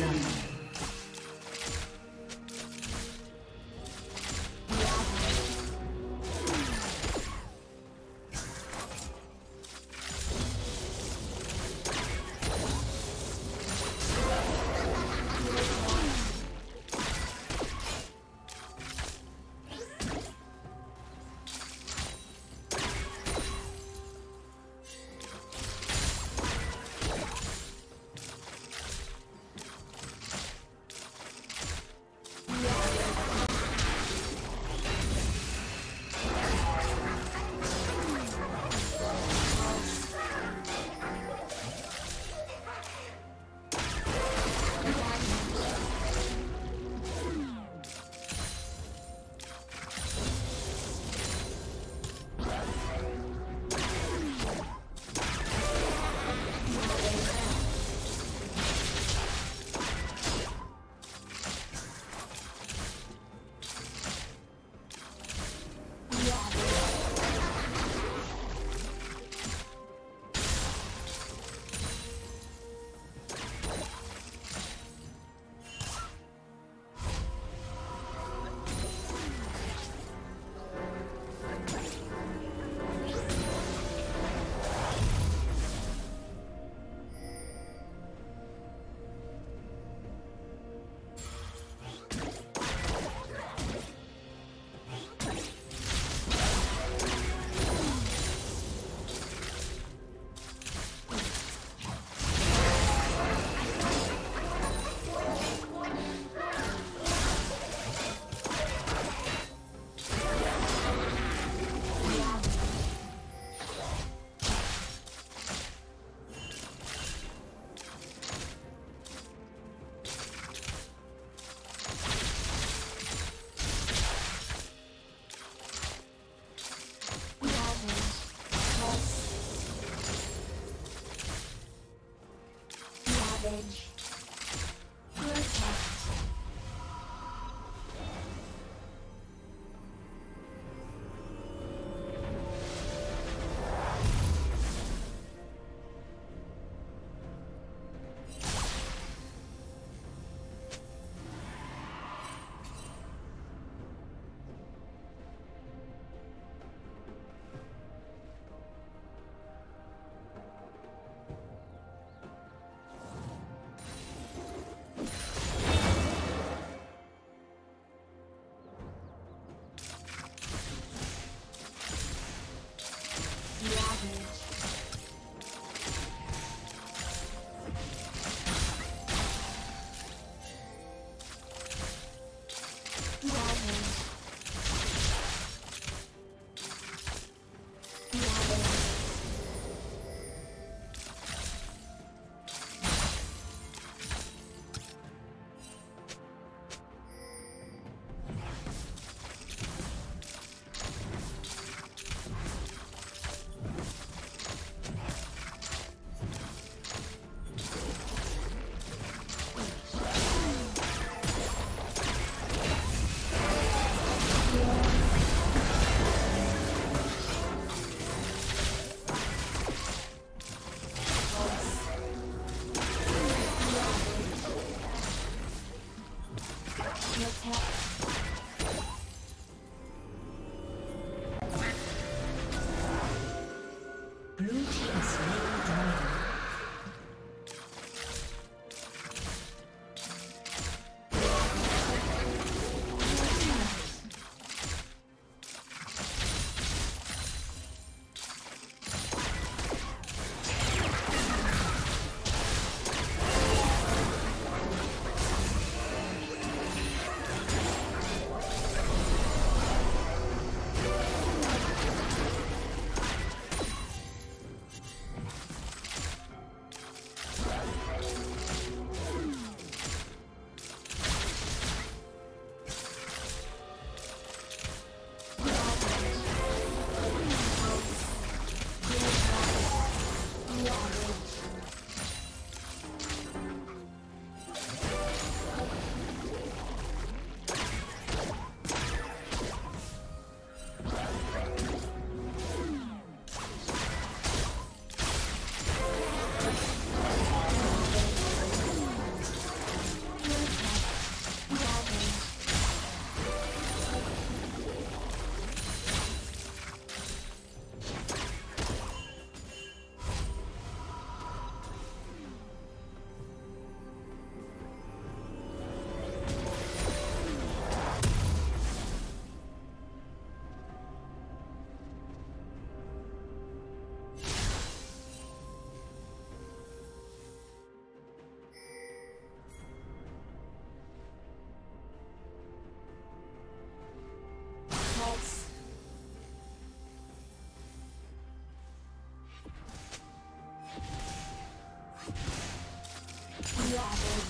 First Unstoppable.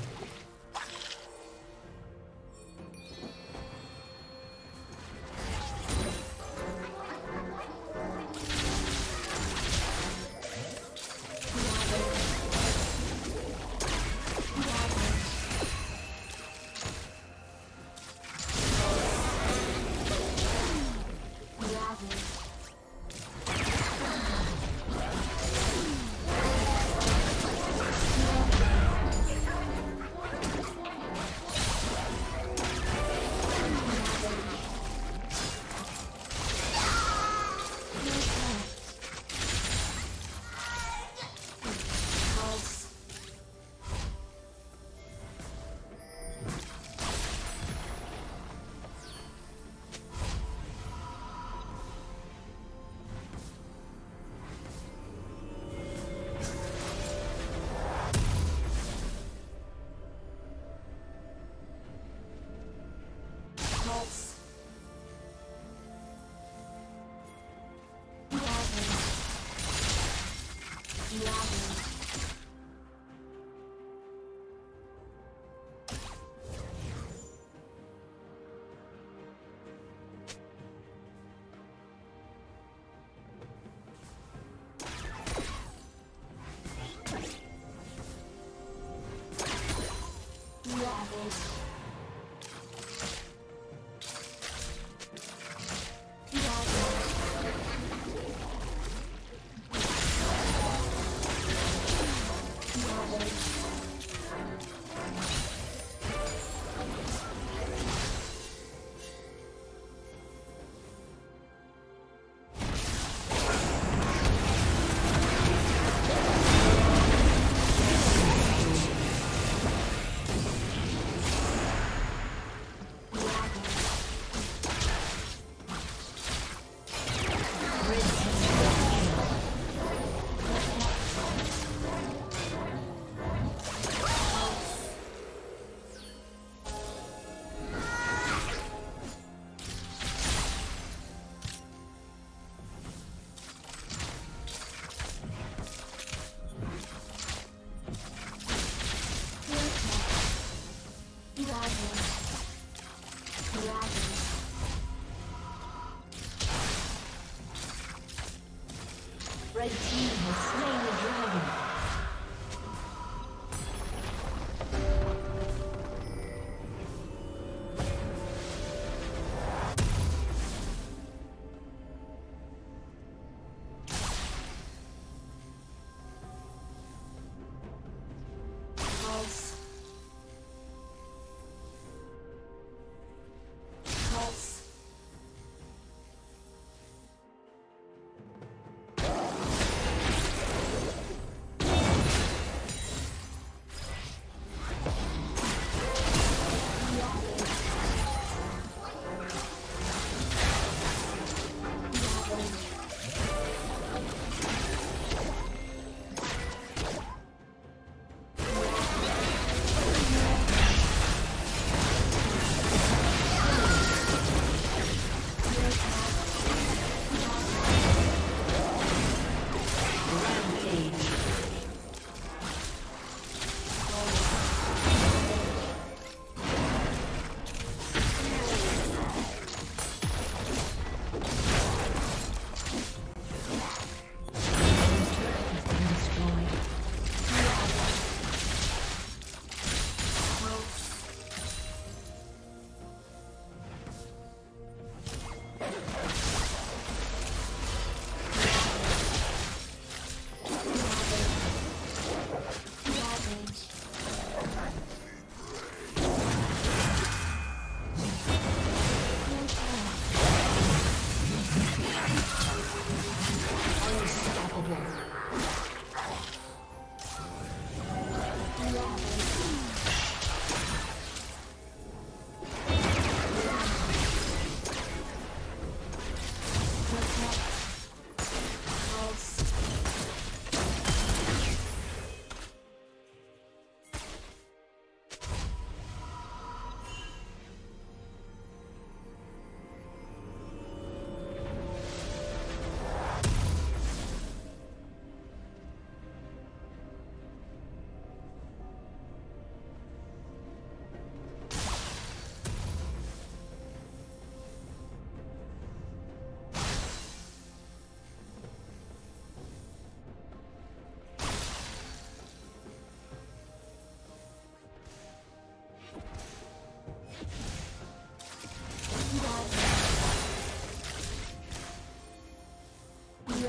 Savage.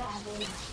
savage.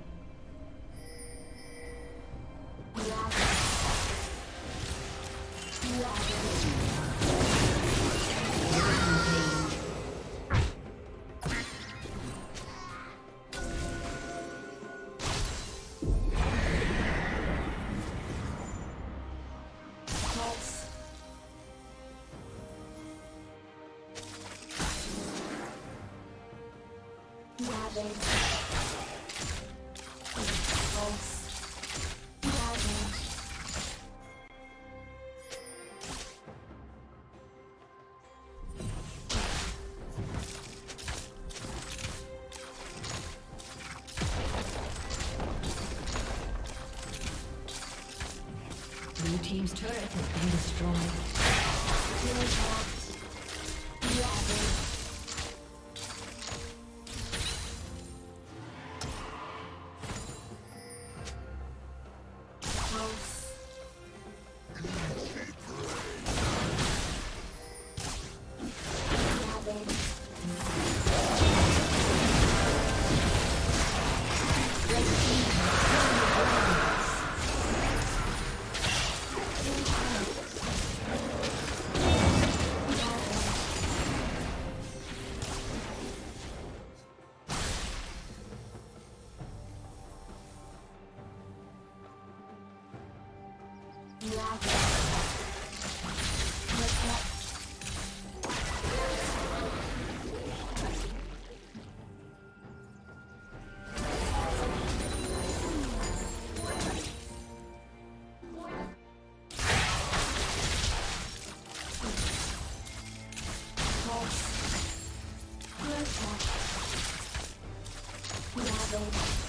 zone.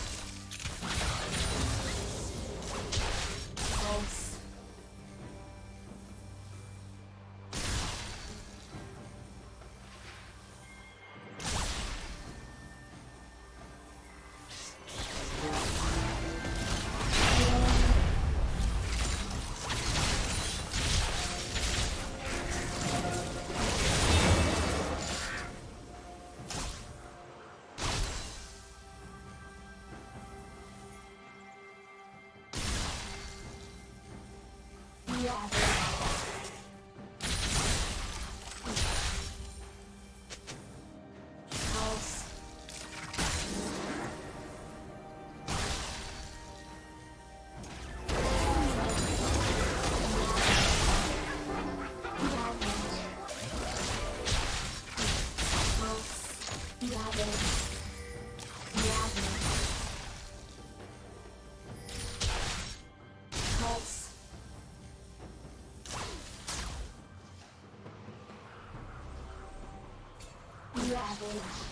Love it. Ravage. Rampage.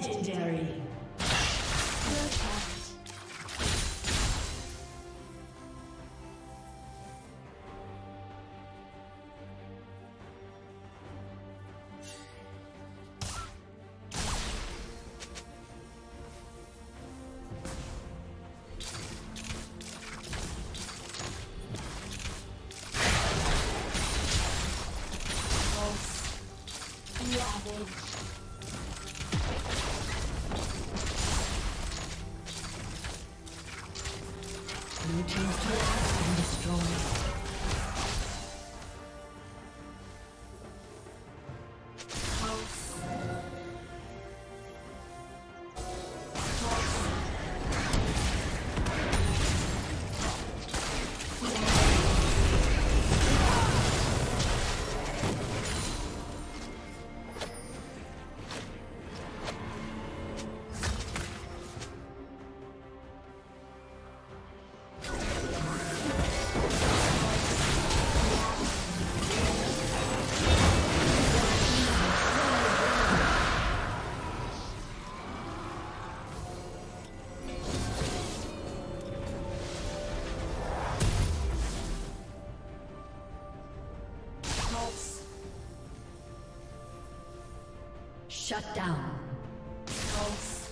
Legendary. Shut down. Pulse.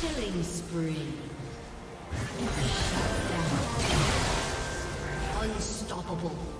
Killing spree. unstoppable.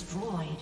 Destroyed.